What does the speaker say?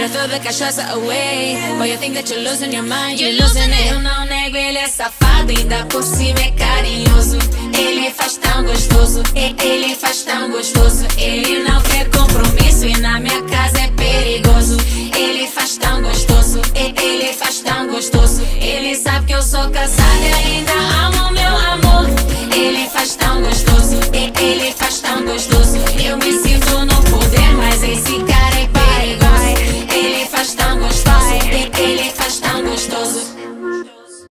Better throw the cachaça away. Boy, you think that you're losing your mind, you're losing it. Eu não nego, ele é safado, ainda por cima é carinhoso. Ele faz tão gostoso, ele faz tão gostoso. Ele não quer compromisso e na minha casa é perigoso. Ele faz tão gostoso, ele faz tão gostoso. Ele sabe que eu sou casada e ainda amo meu amor. Ele faz tão gostoso, ele faz tão gostoso. Eu me Thank you.